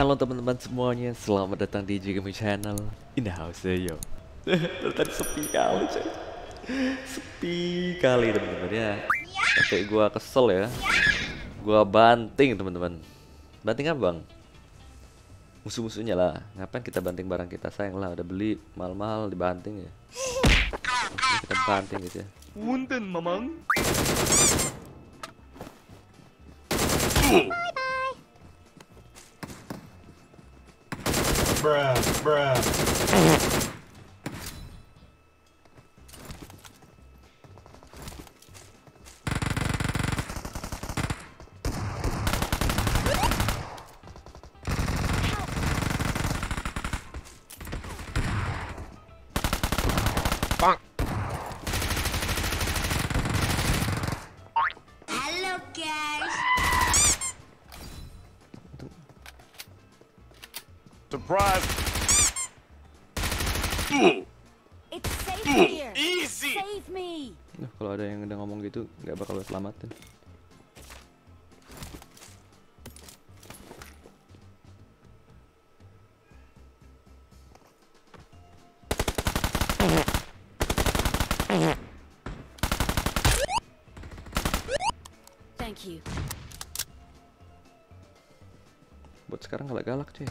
Halo teman-teman semuanya, selamat datang di Jigami Channel. In the house yo. Tadi sepi kali coy. Sepi kali teman-teman ya. Sampai gua kesel ya. Gua banting teman-teman. Banting apa bang? Musuh-musuhnya lah. Ngapain kita banting barang kita? Sayang lah Udah beli. Mahal-mahal dibanting ya. Kita banting gitu ya. Punten, Mamang. Bruh, bruh. Kalau ada yang udah ngomong gitu nggak bakal gue selamatin. Thank you. Buat sekarang galak galak cuy.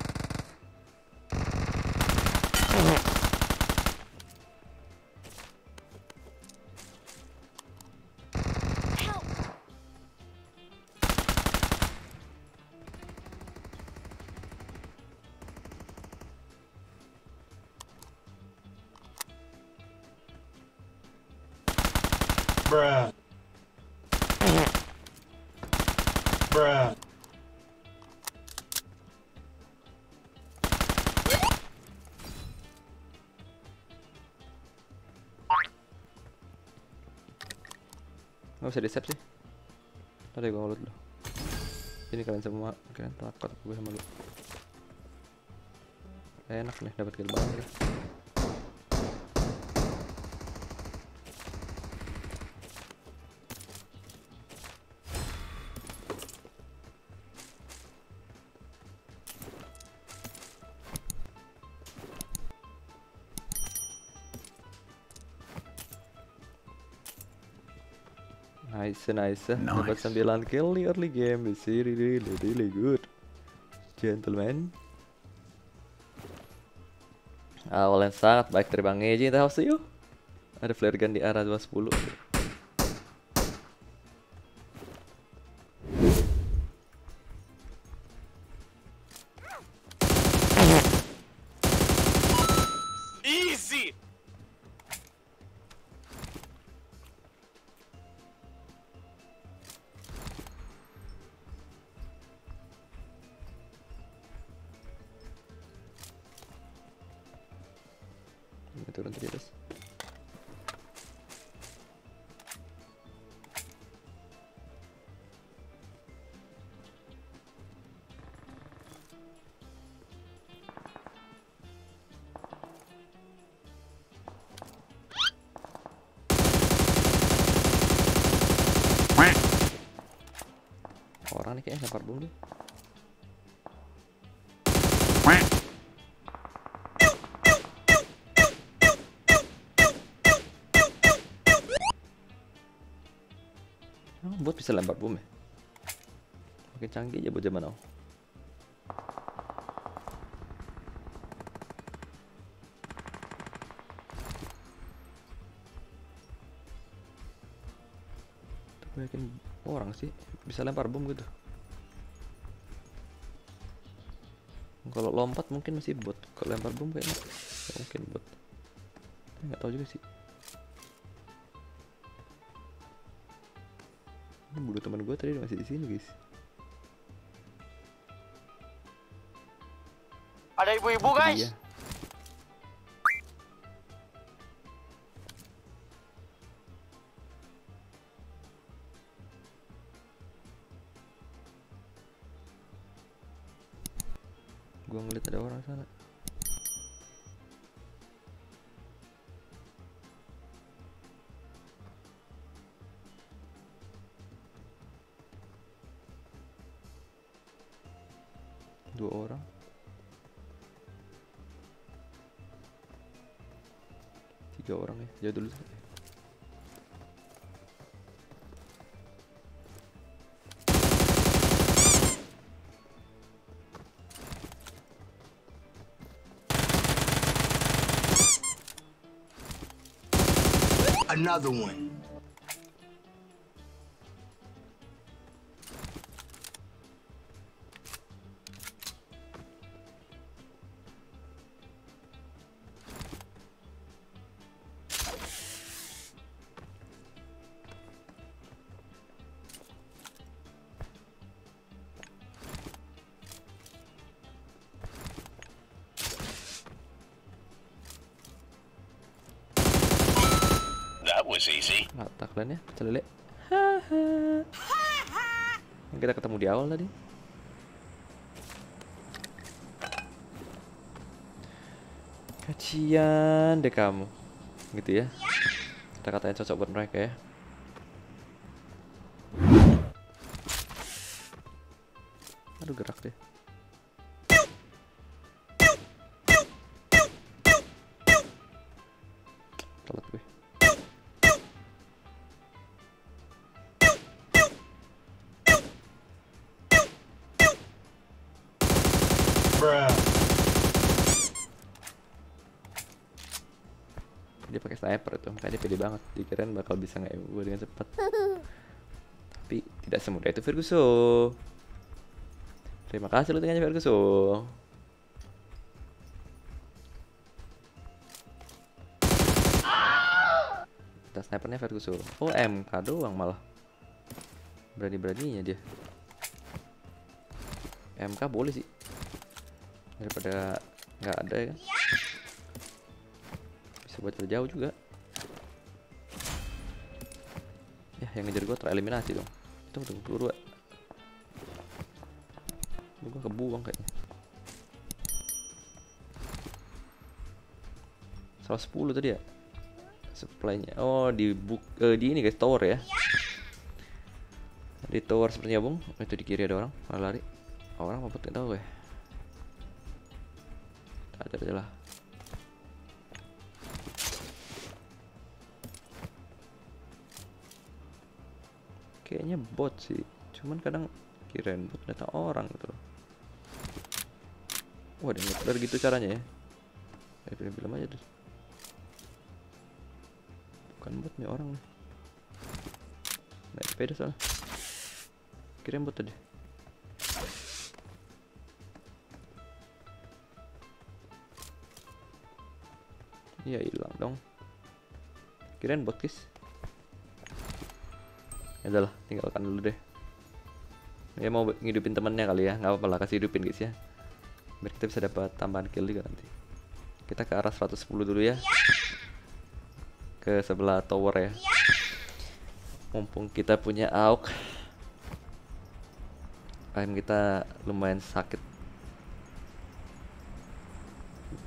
Bruh. Bruh. Nggak usah di save sih. Tadi gue loot dulu. Ini kalian semua kalian takut gue sama lu. Enak nih dapat kill banget. Nice, nice. Dapat 9 kill di early game. This is really, really, really good. Gentlemen. Awal yang sangat baik dari Bang Eji. Entah house yuk. Ada flare gun di arah 210. Orang nih kayaknya lempar bom nih. Oh, bot bisa lempar bom ya? Makin canggih aja bot zaman now. Sih bisa lempar bom gitu. Kalau lompat mungkin masih bot. Kalau lempar bom kayaknya nggak mungkin bot. Nggak tahu juga sih. Ini bulu teman gue tadi masih di sini guys. Ada ibu-ibu guys. Iya. lihat ada orang sana dua orang tiga orang ya jauh dulu Sana. Another one. Kalian ya celele Haha. yang kita ketemu di awal tadi. Kacian deh kamu. Gitu ya. Kata-katanya cocok buat mereka ya. Aduh gerak deh dia pakai sniper itu makanya dia pede banget. Dikirain bakal bisa nge gue dengan cepat tapi tidak semudah itu Ferguson. Terima kasih lu tengahnya Ferguson. Kita snipernya Ferguson. Oh MK doang malah. Berani-beraninya dia. MK boleh sih daripada nggak ada ya. Bisa buat jauh juga. Ya yang ngejar gue tereliminasi dong. Tunggu tunggu peluru ya. gue kebuang kayaknya. 110 tadi ya? Supply-nya. Oh di book eh, di ini guys tower ya. Di tower sepertinya bung itu di kiri ada orang lari. Orang apa nggak tahu gue ada aja lah. Kayaknya bot sih. Cuman kadang kirain bot ternyata orang gitu wah dia ngeter gitu caranya ya. Ya film film aja deh bukan bot nih orang nih. Naik sepeda soalnya. Kirain bot tadi iya hilang dong. Kirain bot guys ya udahlah tinggalkan dulu deh. Dia mau ngidupin temennya kali ya. Nggak apa-apa lah kasih hidupin guys ya. Biar kita bisa dapat tambahan kill juga nanti. Kita ke arah 110 dulu ya. Ke sebelah tower ya. Mumpung kita punya AUK AM kita lumayan sakit.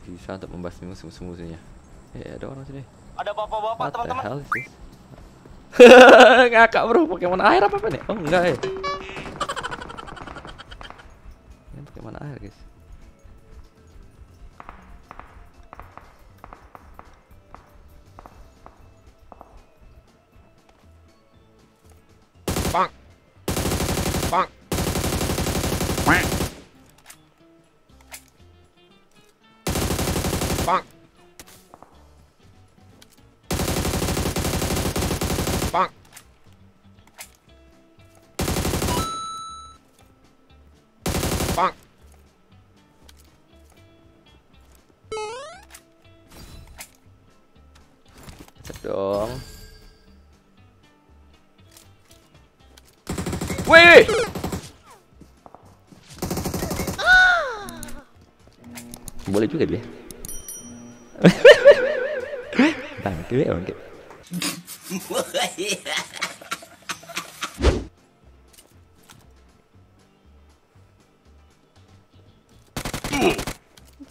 Bisa untuk membasmi musuh-musuhnya ya ada orang sini Ada bapak-bapak teman-teman. Ngakak bro, Pokemon air apa apa nih? Oh enggak ya Ini Pokemon air guys dong. Wih Boleh juga dia. Bangke ya bangke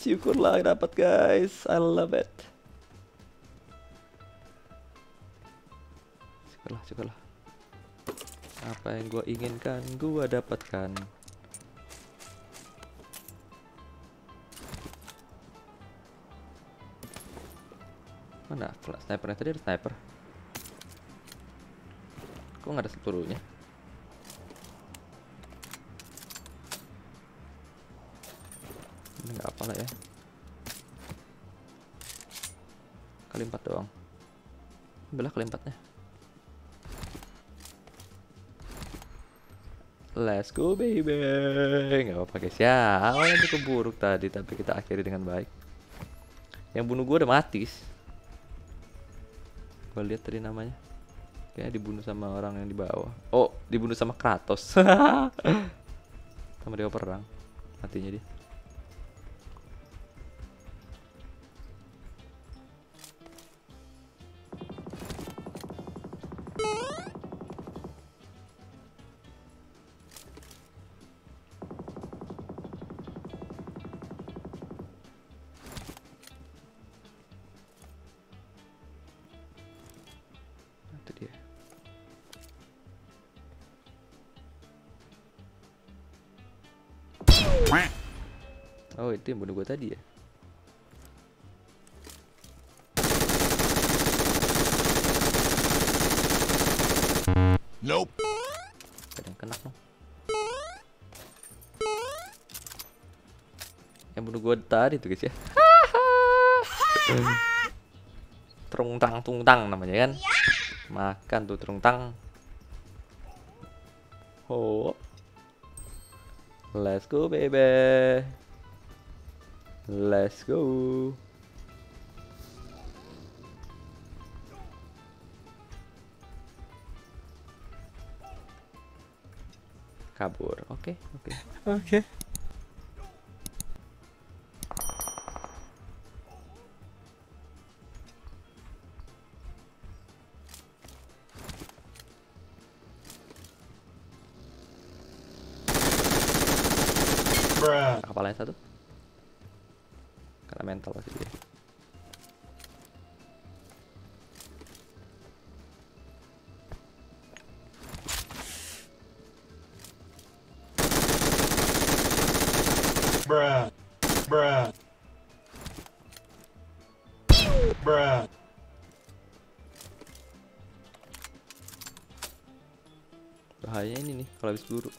Syukurlah dapat guys. I love it yang gua inginkan gua dapatkan Mana snipernya tadi ada sniper. Kok nggak ada seluruhnya? Ini nggak apa lah ya. Kali empat doang. Belah kali empatnya. Let's go baby. Nggak apa-apa guys. Ya awalnya itu keburuk tadi tapi kita akhiri dengan baik. Yang bunuh gue udah mati gue lihat tadi namanya. Kayaknya dibunuh sama orang yang di bawah. Oh dibunuh sama Kratos. Sama dewa perang. Matinya dia oh itu yang bunuh gue tadi ya? Nope. ada yang kena dong yang bunuh gue tadi tuh guys ya. Trung tang tung tang namanya kan? Makan tuh trung tang oh let's go baby. Let's go. Kabur. Oke oke Bruh. Bruh. Bruh. Bruh. bahaya ini nih kalau habis peluru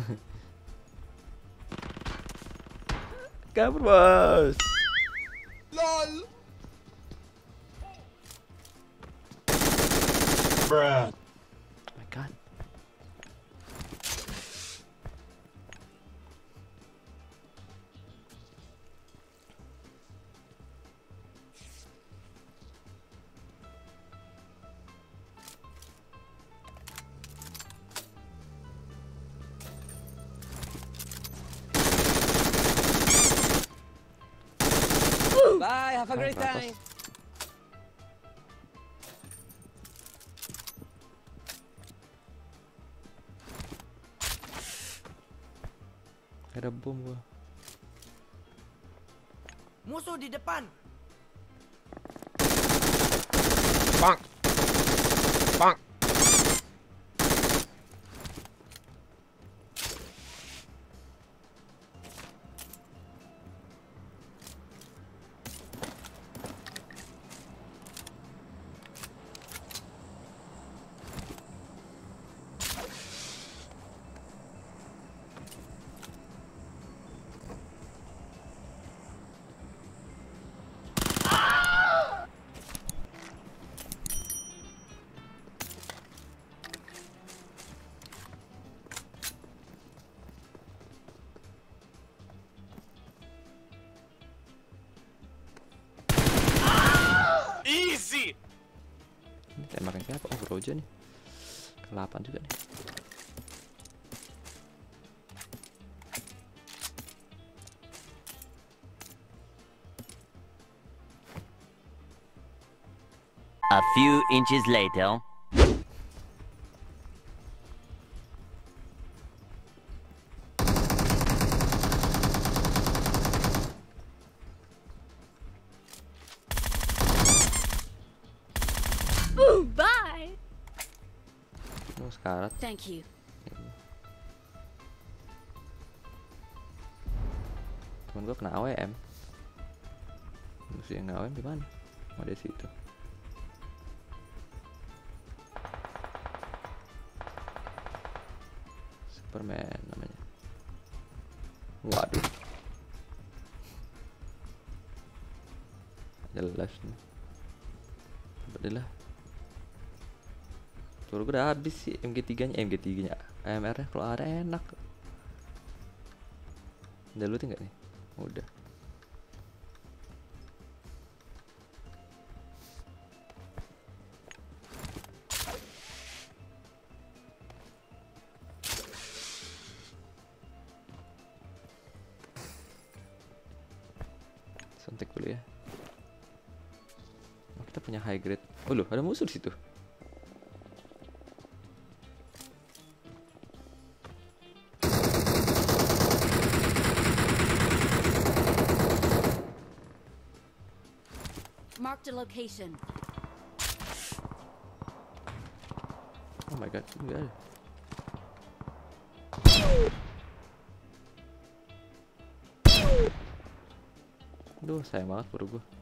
kabur bos LOL. Bruh. Have a great Kratos. time. ada bom gua Musuh di depan. Easy! Oh nih ke-8 juga nih A few inches later. Thank you. temen gua kena AWM musuh yang AWM di mana? Oh di situ. Superman namanya. Waduh. Jelas nih. Lah Peluru gue udah habis sih MG3 nya MG3 nya AMR nya kalau ada enak. Udah lu tinggal nih? Udah. Suntik dulu ya. Oh, kita punya high grade. Oh loh, ada musuh di situ. Location. Oh my god, enggak ada. Duh, sayang banget baru gua.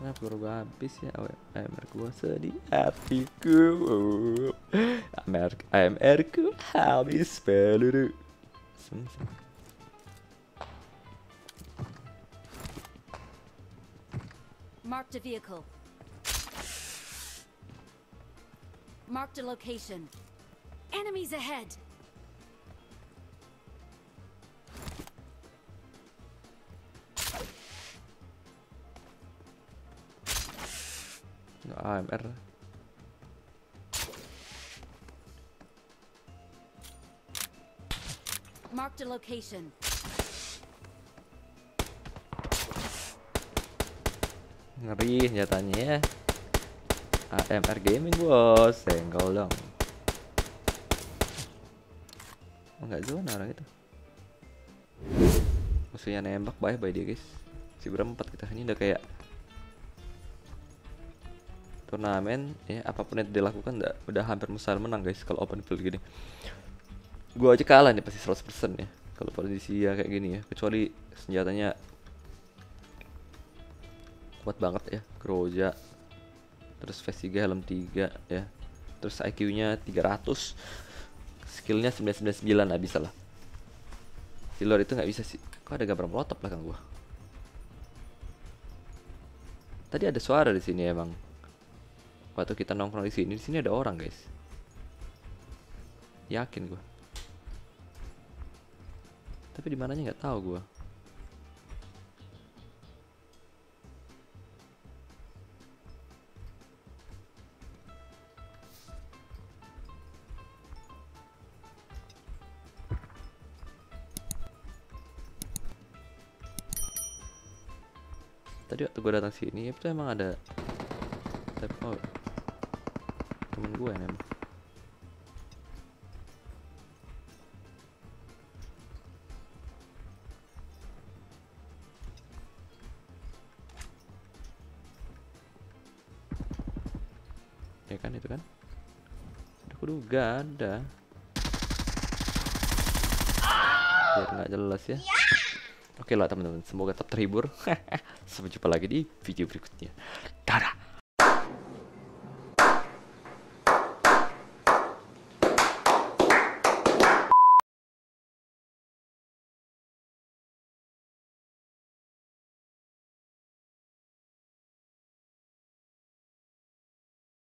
Kenapa peluru gua habis ya? Oh, AMR gua sedih hatiku. AMR, AMR ku habis peluru. Sini. Marked a vehicle. Marked a location. Enemies ahead. AMR. Marked a location. Ngeri senjatanya ya. AMR gaming bos, senggol dong. Oh, enggak zona orang itu. Musuhnya nembak bye bye dia guys. Si berempat kita ini udah kayak turnamen ya apa pun yang dilakukan udah, udah hampir besar menang guys kalau open field gini. Gua aja kalah nih pasti 100% ya kalau posisi ya kayak gini ya. Kecuali senjatanya kuat banget ya Groja terus Vest 3 helm 3 ya. Terus IQ nya 300 skillnya 999 lah bisa lah. Di luar itu nggak bisa sih. Kok ada gambar molotov belakang gua? Tadi ada suara di sini emang waktu kita nongkrong di sini di sini ada orang guys. Yakin gua. Tapi di mananya nggak tahu gua. Tadi waktu gue datang sini itu emang ada tapi oh temen gue nembak ya kan itu kan? Aku duga ada. Biar nggak jelas ya. Oke lah teman-teman, semoga tetap terhibur. Sampai jumpa lagi di video berikutnya.